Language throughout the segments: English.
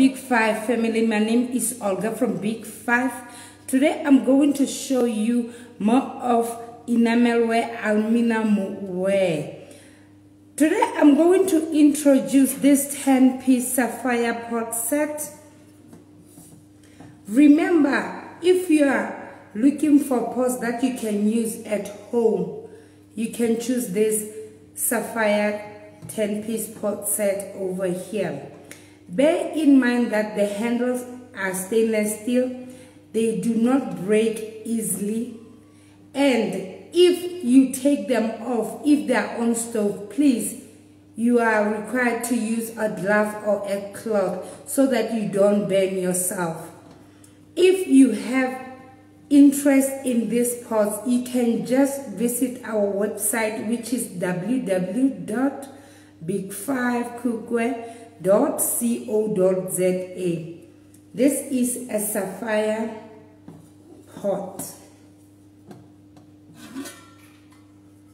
Big Five family. My name is Olga from Big Five. Today I'm going to show you more of enamel wear, alumina wear. Today I'm going to introduce this 10 piece sapphire pot set. Remember, if you are looking for pots that you can use at home, you can choose this sapphire 10 piece pot set over here. Bear in mind that the handles are stainless steel. They do not break easily. And if you take them off, if they are on stove, please, you are required to use a glove or a cloth so that you don't burn yourself. If you have interest in these pots, you can just visit our website, which is www.big5cookware.com .co.za. This is a sapphire pot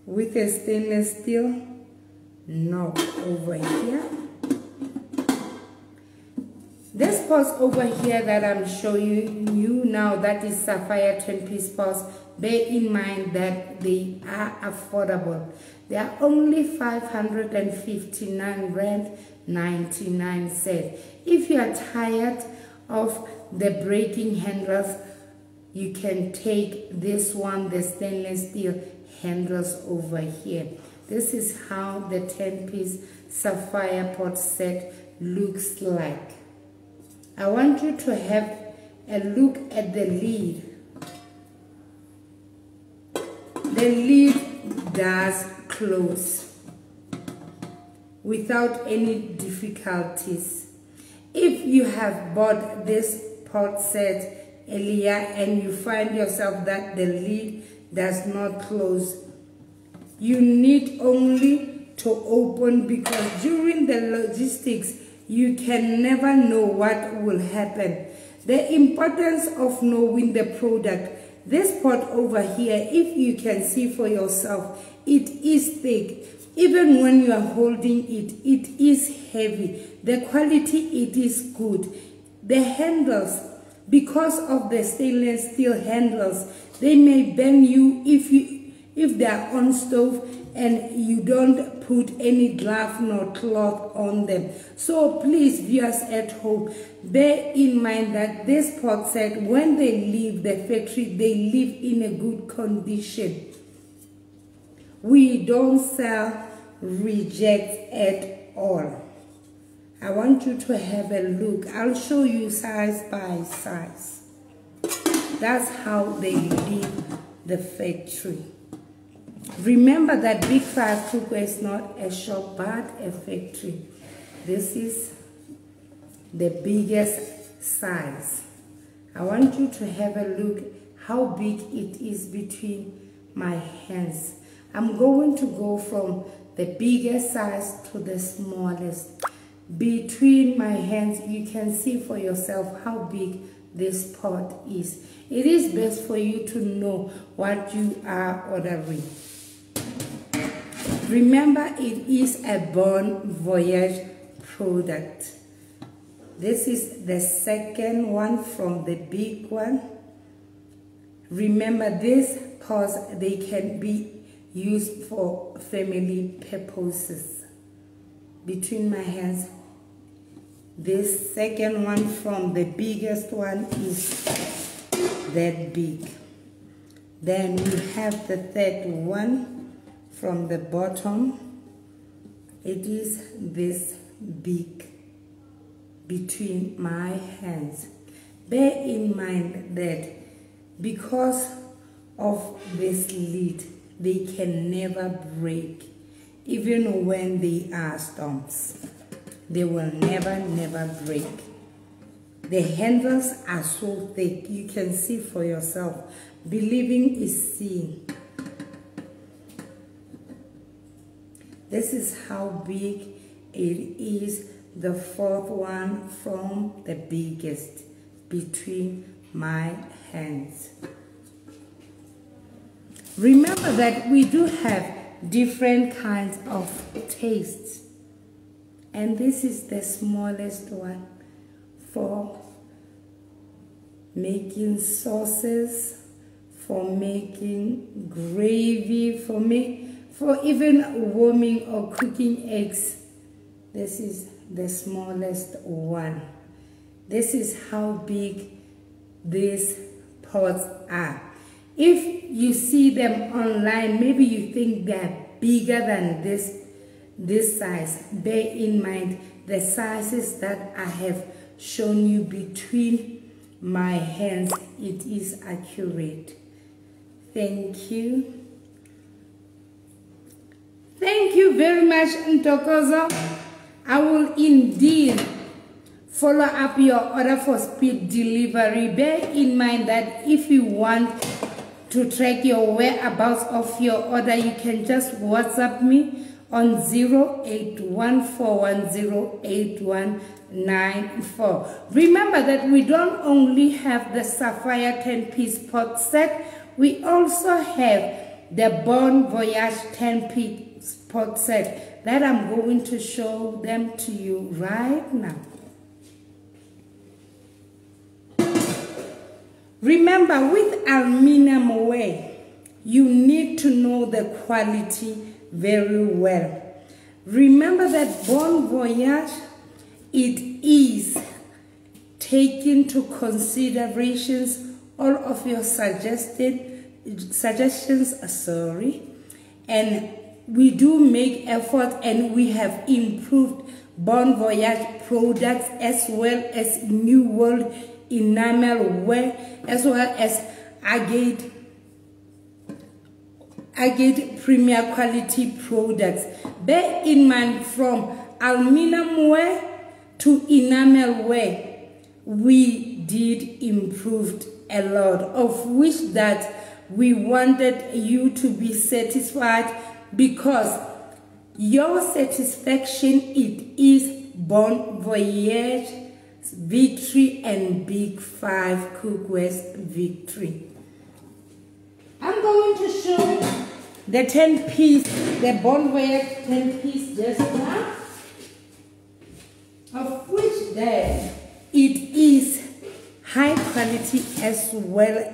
with a stainless steel knob over here. This pot over here that I'm showing you now, that is sapphire 10 piece pots. Bear in mind that they are affordable. They are only 559 rand 99 cents. If you are tired of the breaking handles, you can take this one, the stainless steel handles over here. This is how the 10 piece sapphire pot set looks like. I want you to have a look at the lid. The lid does close without any difficulties. If you have bought this pot set earlier and you find yourself that the lid does not close, you need only to open because during the logistics, you can never know what will happen. The importance of knowing the product. This pot over here, if you can see for yourself, it is thick even when you are holding it, it is heavy. The quality, it is good. The handles, because of the stainless steel handles, they may bend you if you if they are on stove and you don't put any glove nor cloth on them. So please, viewers at home, bear in mind that this pot set, when they leave the factory, they leave in a good condition. We don't sell reject at all. I want you to have a look. I'll show you size by size. That's how they leave the factory. Remember that Big Five Cookware is not a shop but a factory. This is the biggest size. I want you to have a look how big it is between my hands. I'm going to go from the biggest size to the smallest. Between my hands, you can see for yourself how big this pot is. It is best for you to know what you are ordering. Remember, it is a Bon Voyage product. This is the second one from the big one. Remember this because they can be used for family purposes. Between my hands, this second one from the biggest one is that big. Then we have the third one from the bottom. It is this big between my hands. Bear in mind that because of this lid, they can never break. Even when they are stumps, they will never, never break. The handles are so thick, you can see for yourself. Believing is seeing. This is how big it is, the fourth one from the biggest between my hands. Remember that we do have different kinds of tastes. And this is the smallest one for making sauces, for making gravy, for me, for even warming or cooking eggs. This is the smallest one. This is how big these pots are. If you see them online, maybe you think they're bigger than this, this size. Bear in mind the sizes that I have shown you between my hands. It is accurate. Thank you. Thank you very much, Ntokozo. I will indeed follow up your order for speed delivery. Bear in mind that if you want to track your whereabouts of your order, you can just WhatsApp me on 0814108194. Remember that we don't only have the Sapphire 10-piece pot set, we also have the Bon Voyage 10-piece pot set that I'm going to show them to you right now. Remember, with aluminum ware, you need to know the quality very well. Remember that Bon Voyage, it is taking to considerations all of your suggested suggestions, sorry, and we do make effort and we have improved Bon Voyage products as well as New World enamel ware as well as agate agate premier quality products. Bear in mind from aluminum ware to enamel ware we did improved a lot of which that we wanted you to be satisfied because your satisfaction it is bon voyage victory and big five cookware victory i'm going to show the 10 piece the bon voyage 10 piece just now of which there it is high quality as well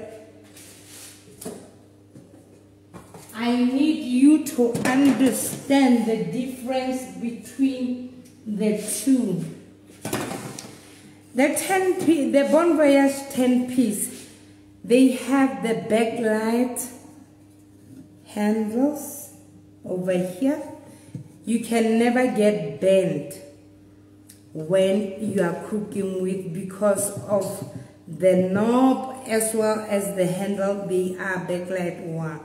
I need you to understand the difference between the two. The 10 piece, the Bon Voyage 10 piece, they have the Bakelite handles over here. You can never get bent when you are cooking with because of the knob as well as the handle, they are Bakelite one.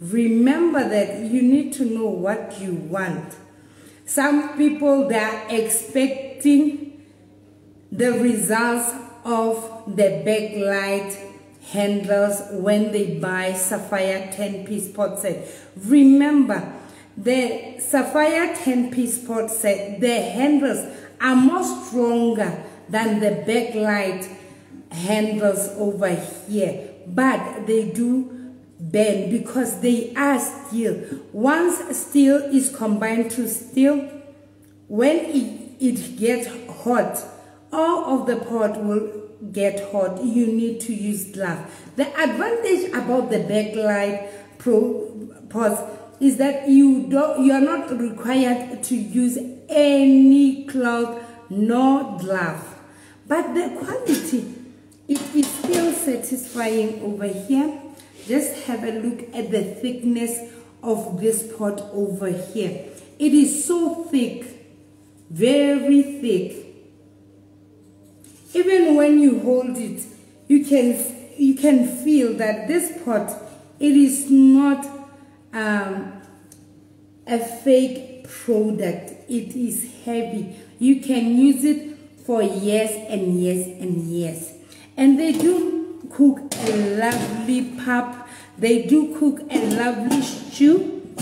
Remember that you need to know what you want. Some people, they are expecting the results of the Bakelite handles when they buy Sapphire 10-piece pot set. Remember, the Sapphire 10-piece pot set, the handles are more stronger than the Bakelite handles over here. But they do bend because they are steel. Once steel is combined to steel, when it, it gets hot, all of the pot will get hot. You need to use glove. The advantage about the Bakelite pro pots is that you don't you are not required to use any cloth nor glove. But the quality, it is still satisfying over here. Just have a look at the thickness of this pot over here. It is so thick, very thick even when you hold it, you can you can feel that this pot it is not um, a fake product. It is heavy. You can use it for years and years and years. And they do cook a lovely pap. They do cook a lovely stew.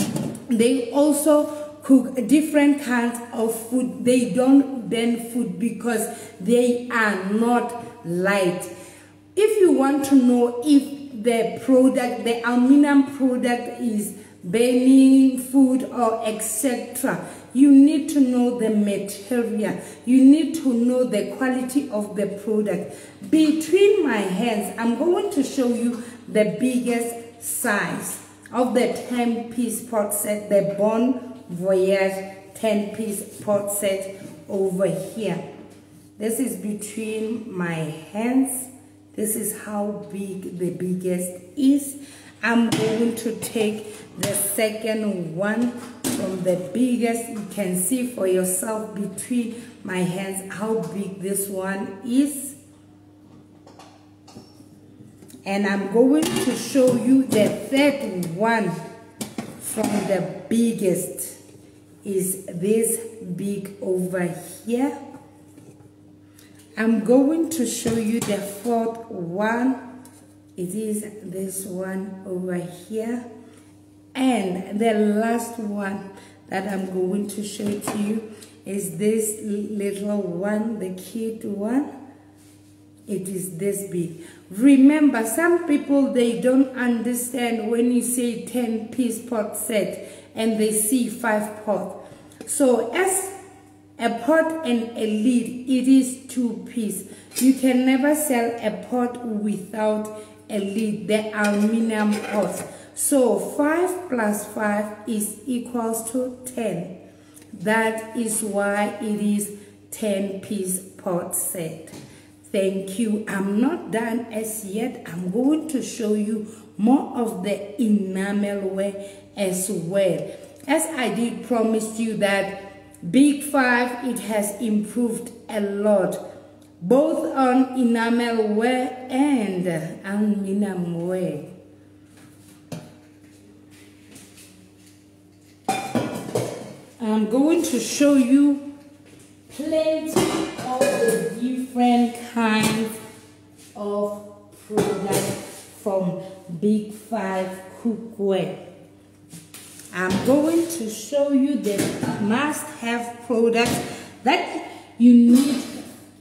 They also cook different kinds of food. They don't burn food because they are not light. If you want to know if the product, the aluminum product is burning food or etc., you need to know the material. You need to know the quality of the product. Between my hands, I'm going to show you the biggest size of the 10 piece pot set, the Bon Voyage 10 piece pot set over here. This is between my hands. This is how big the biggest is. I'm going to take the second one from the biggest. You can see for yourself between my hands how big this one is. And I'm going to show you the third one from the biggest is this big over here. I'm going to show you the fourth one. It is this one over here. And the last one that I'm going to show to you is this little one, the cute one. It is this big. Remember, some people, they don't understand when you say 10 piece pot set and they see 5 pot. So as a pot and a lid, it is two piece. You can never sell a pot without a lid, the aluminum pot. So 5 plus 5 is equals to 10. That is why it is 10 piece pot set. Thank you. I'm not done as yet. I'm going to show you more of the enamel wear as well. As I did promise you that Big 5, it has improved a lot. Both on enamel wear and aluminum wear. I'm going to show you plenty of the different kinds of products from Big 5 cookware. I'm going to show you the must-have products that you need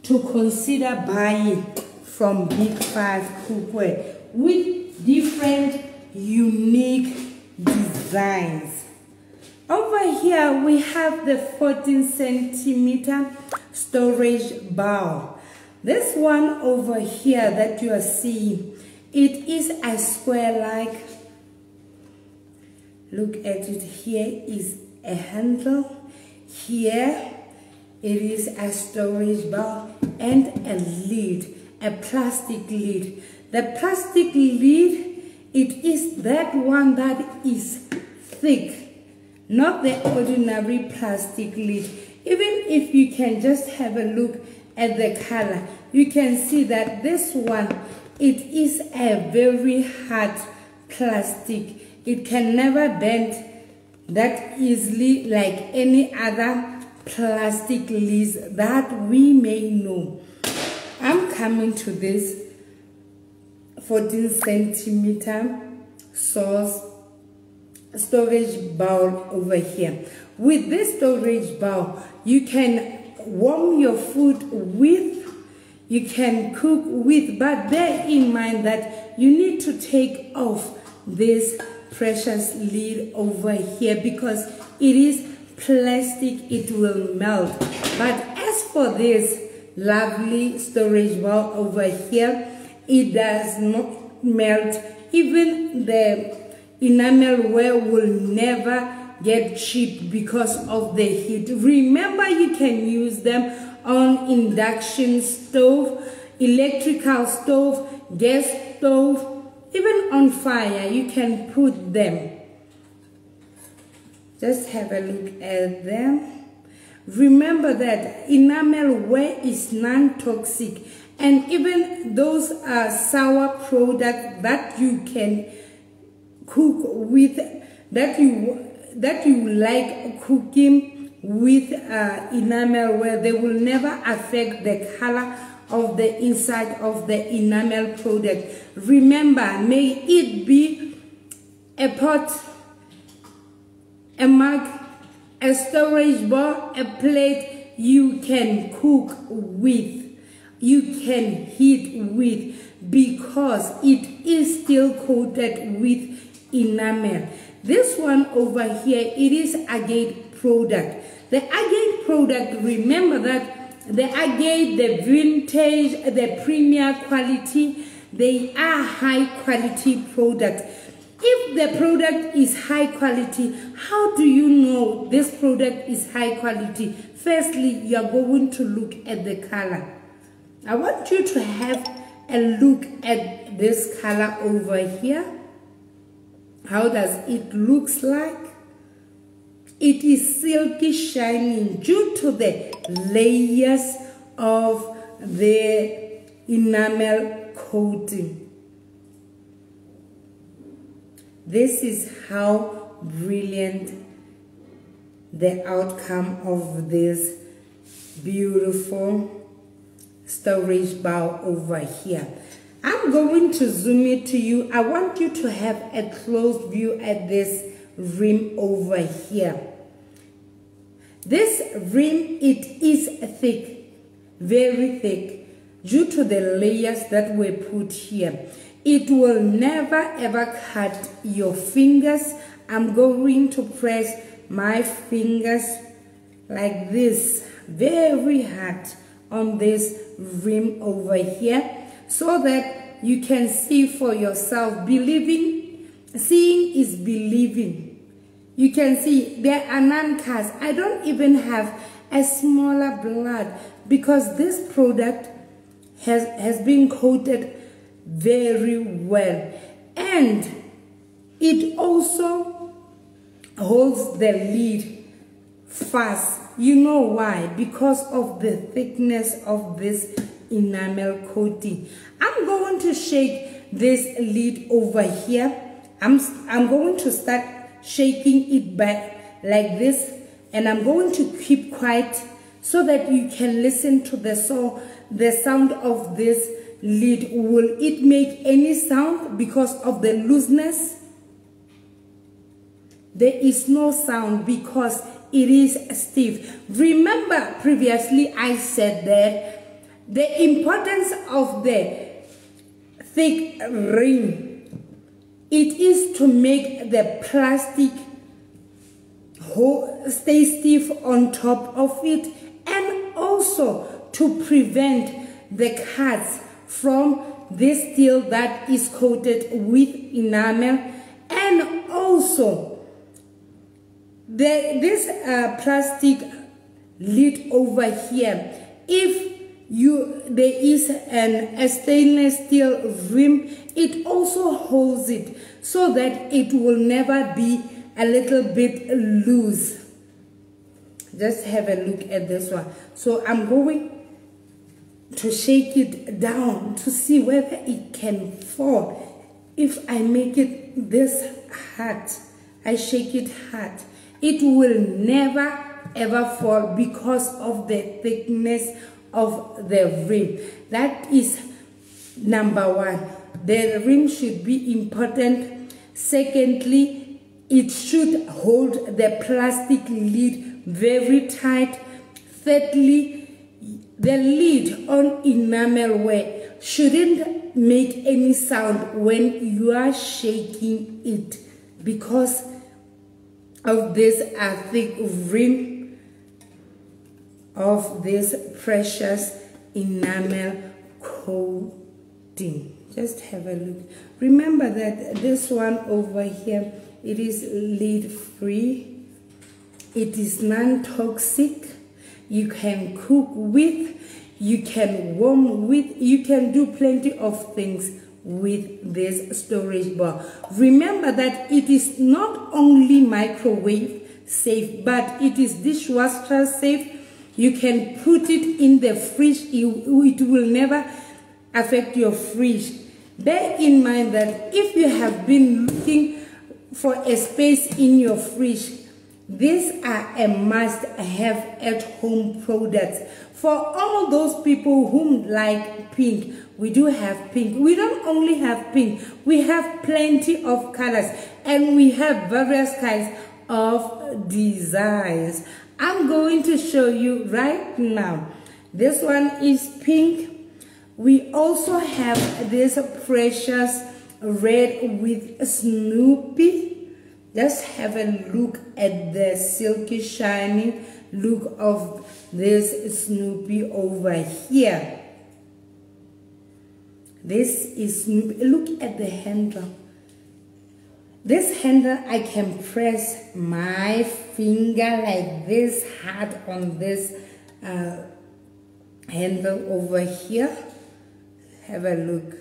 to consider buying from Big 5 Cookware with different unique designs. Over here we have the 14 centimeter storage bowl. This one over here that you are seeing, it is a square like Look at it here is a handle. Here it is a storage bar and a lid, a plastic lid. The plastic lid, it is that one that is thick, not the ordinary plastic lid. Even if you can just have a look at the color, you can see that this one, it is a very hard plastic it can never bend that easily like any other plastic leaves that we may know. I'm coming to this 14 centimeter sauce storage bowl over here. With this storage bowl, you can warm your food with, you can cook with, but bear in mind that you need to take off this precious lid over here because it is plastic it will melt. But as for this lovely storage bowl over here it does not melt. Even the enamelware will never get cheap because of the heat. Remember you can use them on induction stove electrical stove gas stove even on fire, you can put them. Just have a look at them. Remember that enamel wear is non-toxic and even those are sour products that you can cook with, that you that you like cooking with uh, enamel wear, they will never affect the color of the inside of the enamel product. Remember, may it be a pot, a mug, a storage bowl, a plate you can cook with, you can heat with because it is still coated with enamel. This one over here, it is agate product. The agate product, remember that the agate, the vintage, the premier quality, they are high quality products. If the product is high quality, how do you know this product is high quality? Firstly, you are going to look at the color. I want you to have a look at this color over here. How does it looks like? It is silky shining due to the layers of the enamel coating. This is how brilliant the outcome of this beautiful storage bar over here. I'm going to zoom it to you. I want you to have a close view at this rim over here. This rim, it is thick, very thick, due to the layers that were put here. It will never ever cut your fingers. I'm going to press my fingers like this, very hard on this rim over here so that you can see for yourself. Believing, seeing is believing. You can see there are none cars. I don't even have a smaller blood because this product has, has been coated very well. And it also holds the lid fast. You know why? Because of the thickness of this enamel coating. I'm going to shake this lid over here. I'm, I'm going to start shaking it back like this. And I'm going to keep quiet so that you can listen to the so the sound of this lid. Will it make any sound because of the looseness? There is no sound because it is stiff. Remember previously i said that the importance of the thick ring it is to make the plastic stay stiff on top of it and also to prevent the cuts from this steel that is coated with enamel and also the, this uh, plastic lid over here. If you there is an a stainless steel rim. It also holds it so that it will never be a little bit loose. Just have a look at this one. So i'm going to shake it down to see whether it can fall. If i make it this hard i shake it hard. It will never ever fall because of the thickness of the rim. That is number one. The rim should be important. Secondly, it should hold the plastic lid very tight. Thirdly, the lid on enamelware shouldn't make any sound when you are shaking it because of this thick rim of this precious enamel coating. Just have a look. Remember that this one over here, it is lead free. It is non-toxic. You can cook with, you can warm with, you can do plenty of things with this storage bar. Remember that it is not only microwave safe, but it is dishwasher safe, you can put it in the fridge. It will never affect your fridge. Bear in mind that if you have been looking for a space in your fridge, these are a must-have at-home products. For all those people who like pink, we do have pink. We don't only have pink, we have plenty of colors and we have various kinds of designs. I'm going to show you right now. This one is pink. We also have this precious red with Snoopy. Let's have a look at the silky shining look of this Snoopy over here. This is Snoopy. Look at the handle. This handle, I can press my finger like this hard on this uh, handle over here. Have a look.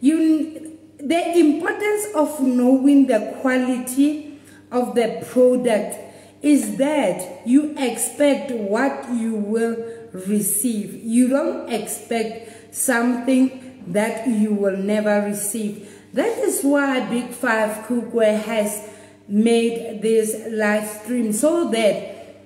You, the importance of knowing the quality of the product is that you expect what you will receive. You don't expect something that you will never receive. That is why Big Five Cookware has made this live stream so that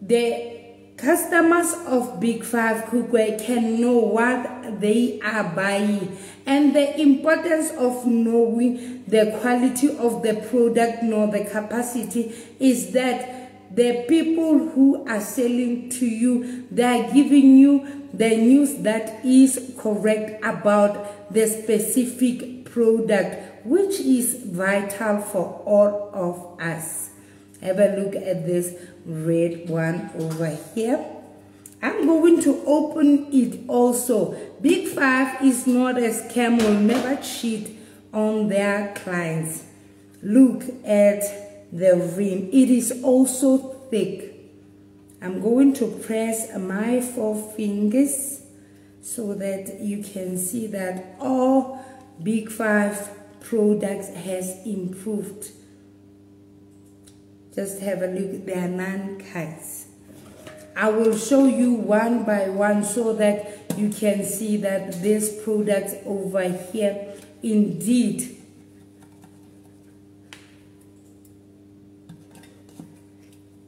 the customers of Big Five Cookware can know what they are buying and the importance of knowing the quality of the product nor the capacity is that the people who are selling to you they are giving you the news that is correct about the specific product, which is vital for all of us. Have a look at this red one over here. I'm going to open it also. Big Five is not a scam, will never cheat on their clients. Look at the rim. It is also thick. I'm going to press my four fingers so that you can see that all Big Five products has improved. Just have a look, there are nine kinds. I will show you one by one so that you can see that this product over here indeed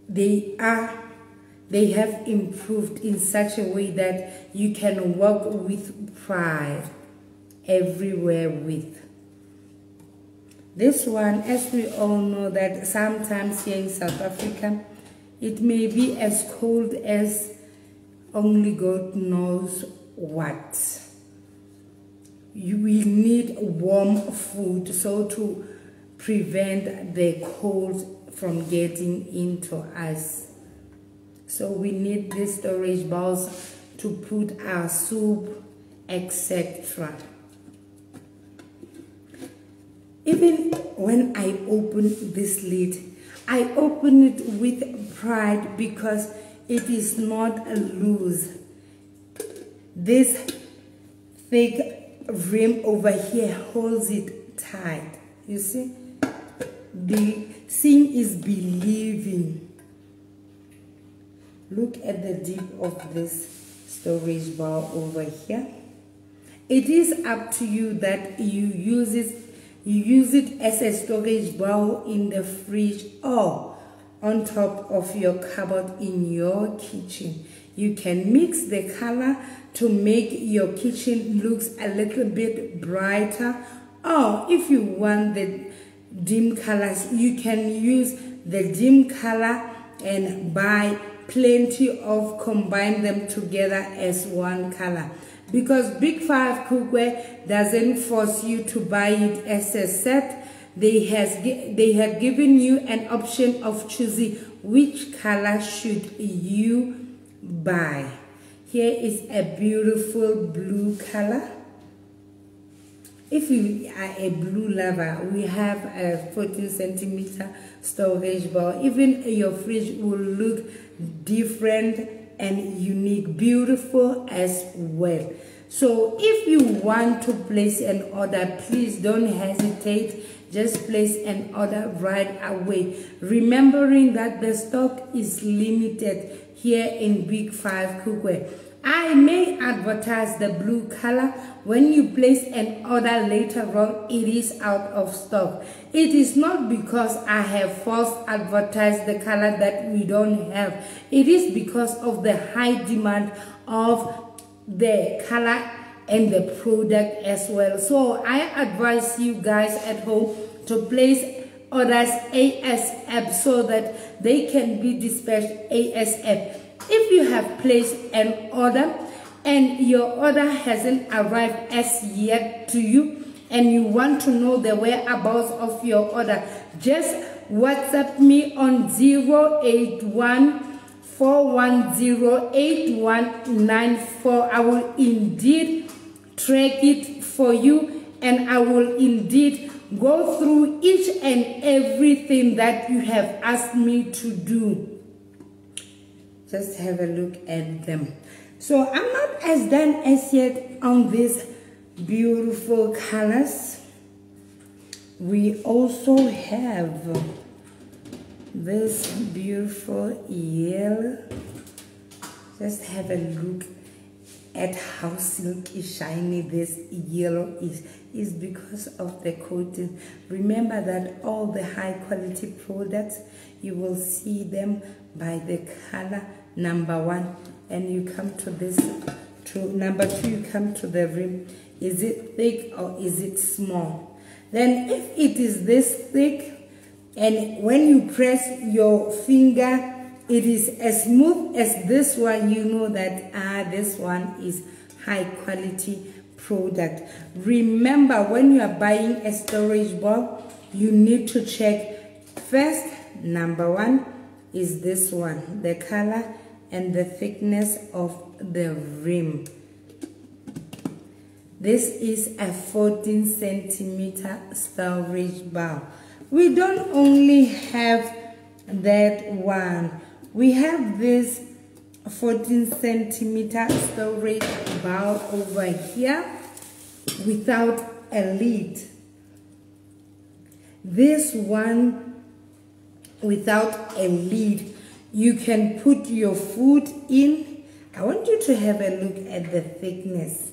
they are they have improved in such a way that you can walk with pride everywhere with. This one, as we all know that sometimes here in South Africa, it may be as cold as only God knows what. You will need warm food so to prevent the cold from getting into us. So we need these storage bowls to put our soup, etc. Even when I open this lid, I open it with pride because it is not loose. This thick rim over here holds it tight. You see? The thing is believing. Look at the deep of this storage bar over here. It is up to you that you use it you use it as a storage bowl in the fridge or on top of your cupboard in your kitchen. You can mix the color to make your kitchen looks a little bit brighter or if you want the dim colors, you can use the dim color and buy plenty of combine them together as one color because Big Five Cookware doesn't force you to buy it as a set. They, has, they have given you an option of choosing which color should you buy. Here is a beautiful blue color. If you are a blue lover, we have a 14 centimeter storage bar. Even your fridge will look different and unique, beautiful as well. So if you want to place an order, please don't hesitate. Just place an order right away. Remembering that the stock is limited here in Big 5 Cookware. I may advertise the blue color. When you place an order later on, it is out of stock. It is not because I have false advertised the color that we don't have. It is because of the high demand of the color and the product as well. So I advise you guys at home to place orders ASAP so that they can be dispatched ASAP. If you have placed an order and your order hasn't arrived as yet to you and you want to know the whereabouts of your order, just WhatsApp me on 081 4108194. I will indeed track it for you and I will indeed go through each and everything that you have asked me to do. Just have a look at them. So I'm not as done as yet on these beautiful colors. We also have this beautiful yellow. Just have a look at how silky shiny this yellow is is because of the coating. Remember that all the high quality products you will see them by the color number one. And you come to this to number two you come to the rim. Is it thick or is it small? Then if it is this thick and when you press your finger it is as smooth as this one. You know that ah this one is high quality product. Remember when you are buying a storage box you need to check first number one is this one the color and the thickness of the rim. This is a 14 centimeter storage bar we don't only have that one. We have this 14 centimeter storage bowl over here without a lid. This one without a lid. You can put your food in. I want you to have a look at the thickness.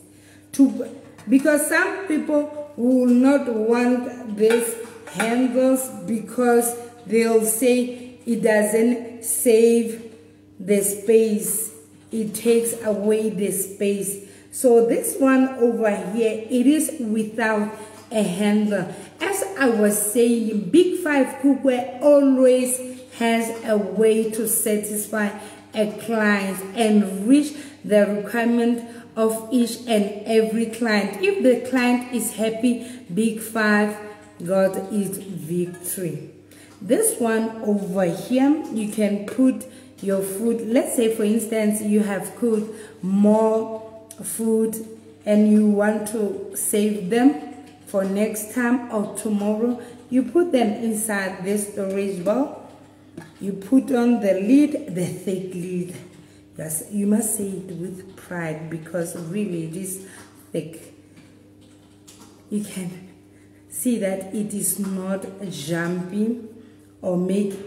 To because some people will not want these handles because they'll say it doesn't save the space. It takes away the space. So this one over here it is without a handle as i was saying big five cookware always has a way to satisfy a client and reach the requirement of each and every client. If the client is happy big five got is victory this one over here, you can put your food. Let's say, for instance, you have cooked more food and you want to save them for next time or tomorrow. You put them inside this storage bowl. You put on the lid, the thick lid. Yes, you must say it with pride because really it is thick. You can see that it is not jumping or make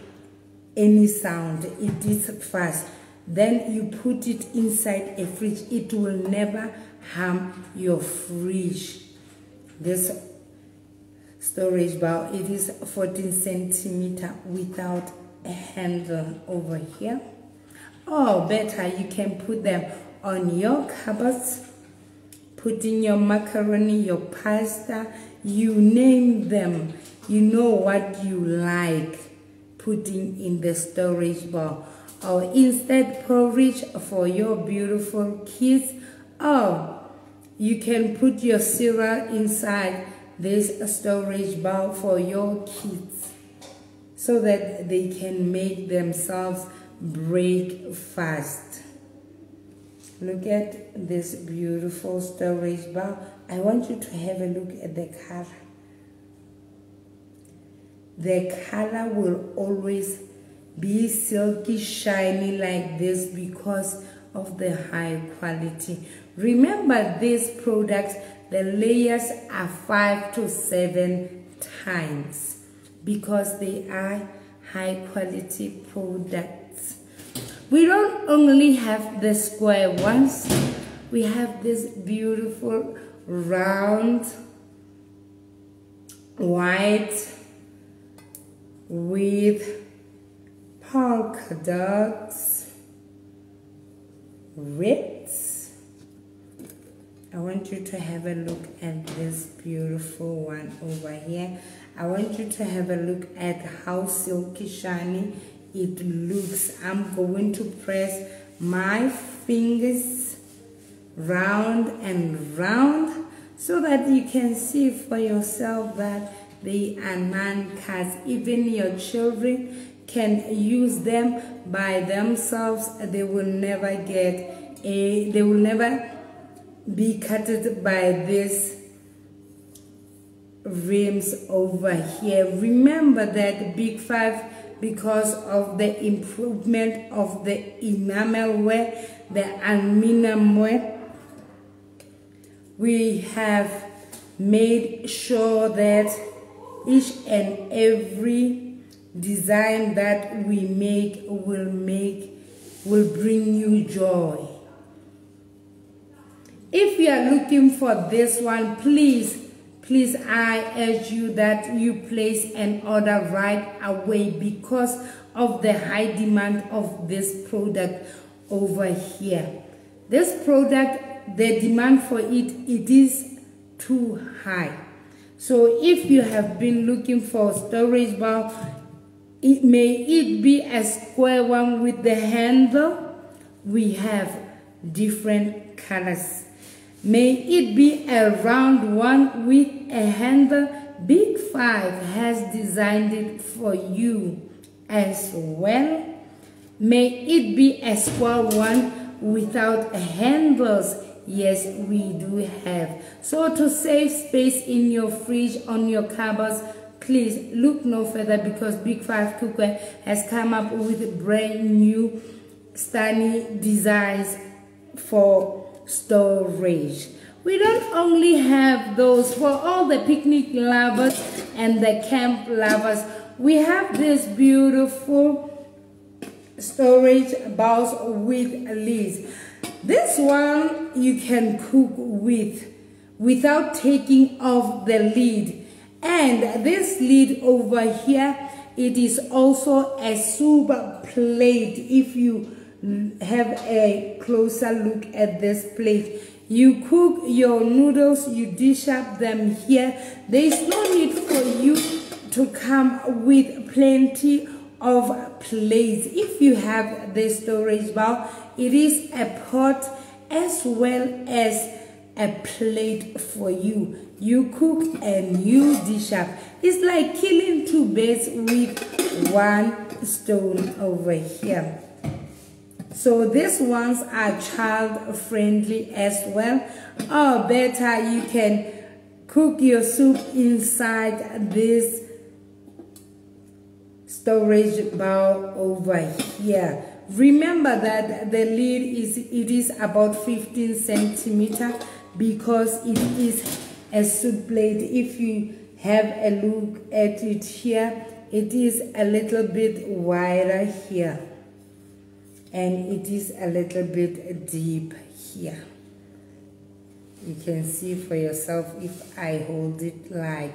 any sound. It is fast. Then you put it inside a fridge. It will never harm your fridge. This storage bar it is 14 centimeter without a handle over here. Or better you can put them on your cupboards. Put in your macaroni your pasta you name them you know what you like. Putting in the storage bar or instead porridge for your beautiful kids. Or you can put your cereal inside this storage bar for your kids so that they can make themselves break fast look at this beautiful storage bar i want you to have a look at the color. The color will always be silky shiny like this because of the high quality. Remember these products the layers are five to seven times because they are high quality products. We don't only have the square ones. We have this beautiful round white with polka dots, reds. I want you to have a look at this beautiful one over here. I want you to have a look at how silky shiny it looks. I'm going to press my fingers round and round so that you can see for yourself that they are non-cuts. Even your children, can use them by themselves they will never get a they will never be cutted by this rims over here remember that big five because of the improvement of the enamel wear the aluminum wear we have made sure that each and every design that we make will make will bring you joy. If you are looking for this one please please i urge you that you place an order right away because of the high demand of this product over here. This product the demand for it it is too high. So if you have been looking for storage bar it may it be a square one with the handle? We have different colors. May it be a round one with a handle? Big five has designed it for you as well. May it be a square one without handles Yes, we do have. So to save space in your fridge, on your cupboards, please look no further because Big Five Cookware has come up with brand new stunning designs for storage. We don't only have those for all the picnic lovers and the camp lovers. We have this beautiful storage bowls with lids. This one you can cook with without taking off the lid. And this lid over here, it is also a soup plate. If you have a closer look at this plate, you cook your noodles, you dish up them here. There is no need for you to come with plenty of plates. If you have the storage bowl, it is a pot as well as a plate for you. You cook and you dish up. It's like killing two birds with one stone over here. So these ones are child friendly as well. Or better, you can cook your soup inside this storage bowl over here. Remember that the lid is it is about 15 centimeter because it is a soup plate. If you have a look at it here it is a little bit wider here. And it is a little bit deep here. You can see for yourself if I hold it like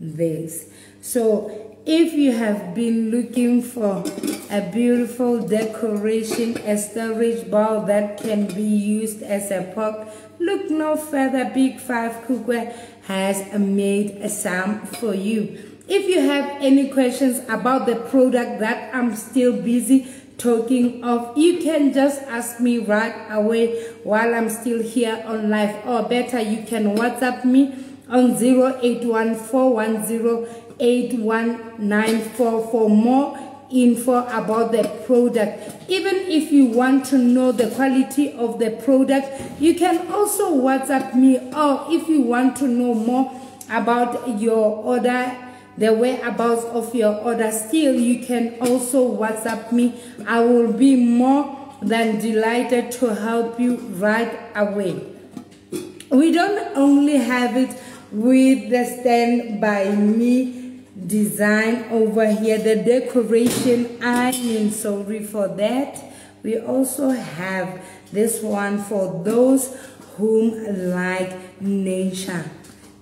this so if you have been looking for a beautiful decoration, a storage bowl that can be used as a pot, look no further. Big Five Cookware has made a some for you. If you have any questions about the product that I'm still busy talking of, you can just ask me right away while I'm still here on live. Or better, you can WhatsApp me on 081410 8194 for more info about the product. Even if you want to know the quality of the product, you can also WhatsApp me or if you want to know more about your order, the whereabouts of your order, still you can also WhatsApp me. I will be more than delighted to help you right away. We don't only have it with the stand by me design over here the decoration. I am sorry for that. We also have this one for those whom like nature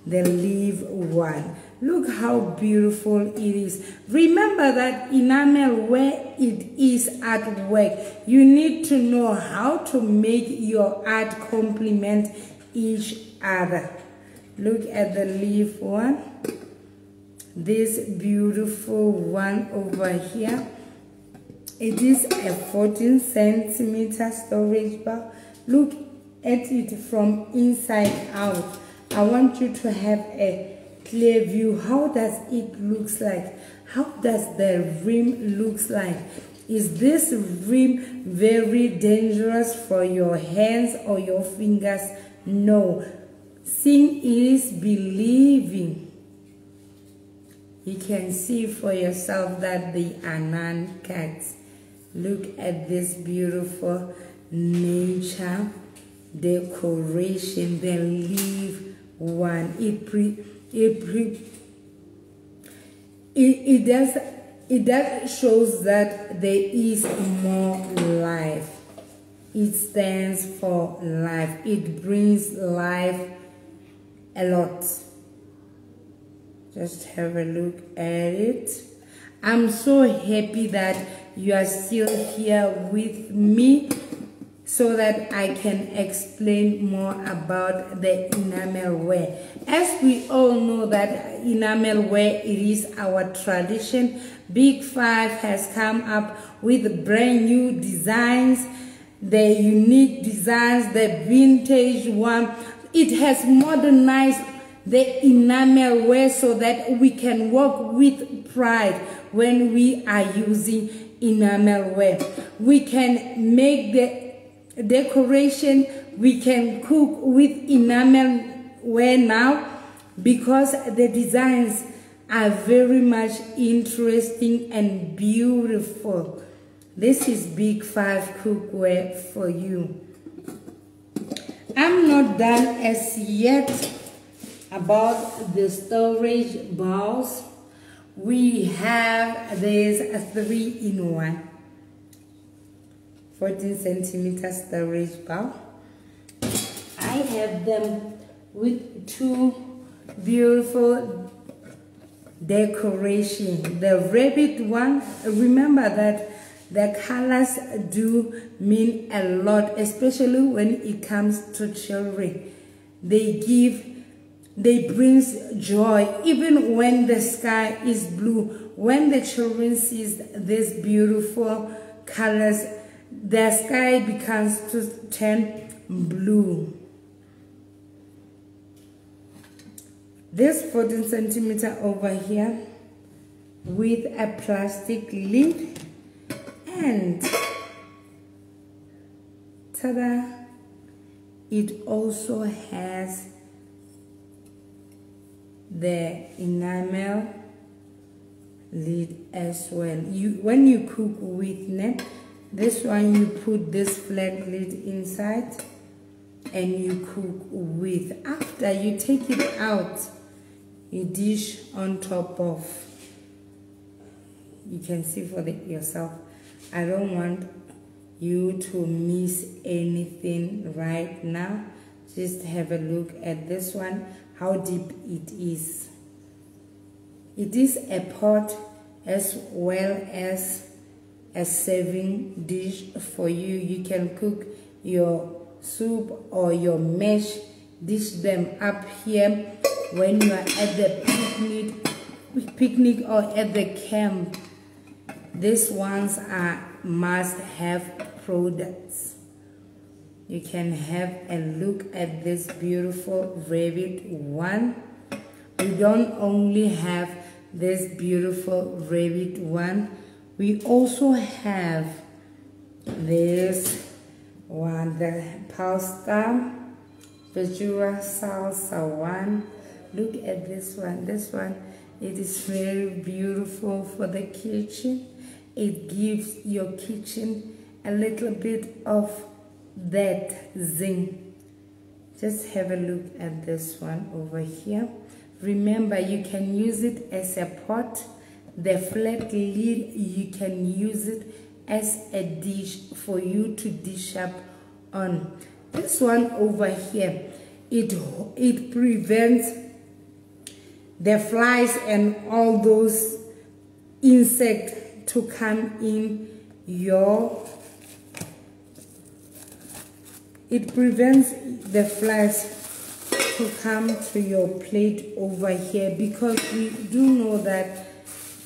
the leaf one. Look how beautiful it is. Remember that enamel where it is at work you need to know how to make your art complement each other look at the leaf one. This beautiful one over here. It is a 14 centimeter storage bar. Look at it from inside out. I want you to have a clear view. How does it looks like? How does the rim looks like? Is this rim very dangerous for your hands or your fingers? No seeing is believing. You can see for yourself that they are non-cats look at this beautiful nature decoration. The leaf one. It pre it pre it, it does it that shows that there is more life. It stands for life. It brings life a lot just have a look at it i'm so happy that you are still here with me so that I can explain more about the enamel ware. As we all know that enamel ware, it is our tradition. Big Five has come up with brand new designs, the unique designs, the vintage one. It has modernized the enamel ware so that we can walk with pride when we are using enamel ware. We can make the decoration we can cook with enamel ware now because the designs are very much interesting and beautiful this is big five cookware for you i'm not done as yet about the storage bowls we have this three in one 14 centimeter storage bowl. I have them with two beautiful decoration. The rabbit one, remember that the colors do mean a lot, especially when it comes to children. They give, they brings joy, even when the sky is blue. When the children sees these beautiful colors, the sky becomes to turn blue. This 14 centimeter over here with a plastic lid and ta-da it also has the enamel lid as well you when you cook with net this one you put this flat lid inside and you cook with. After you take it out, you dish on top of. You can see for the, yourself. I don't want you to miss anything right now. Just have a look at this one, how deep it is. It is a pot as well as a serving dish for you. You can cook your soup or your mash, dish them up here when you are at the picnic, picnic or at the camp. These ones are must-have products. You can have a look at this beautiful rabbit one. We don't only have this beautiful rabbit one, we also have this one, the pasta, Vajura salsa one. Look at this one. This one, it is very beautiful for the kitchen. It gives your kitchen a little bit of that zing. Just have a look at this one over here. Remember, you can use it as a pot the flat lid, you can use it as a dish for you to dish up on. This one over here, it, it prevents the flies and all those insects to come in your it prevents the flies to come to your plate over here because we do know that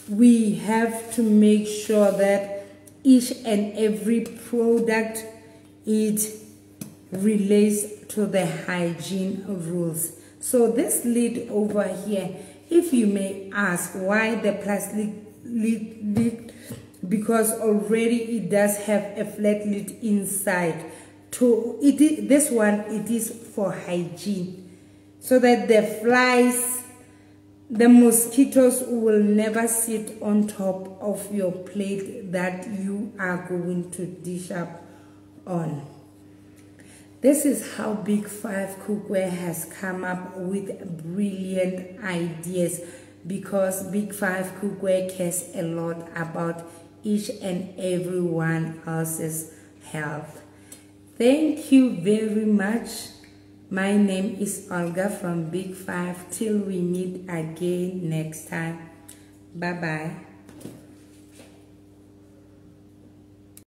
we have to make sure that each and every product it relates to the hygiene rules. So this lid over here, if you may ask why the plastic lid, lid because already it does have a flat lid inside. To it this one it is for hygiene so that the flies the mosquitoes will never sit on top of your plate that you are going to dish up on. This is how Big Five Cookware has come up with brilliant ideas because Big Five Cookware cares a lot about each and everyone else's health. Thank you very much. My name is Olga from Big Five. Till we meet again next time. Bye-bye.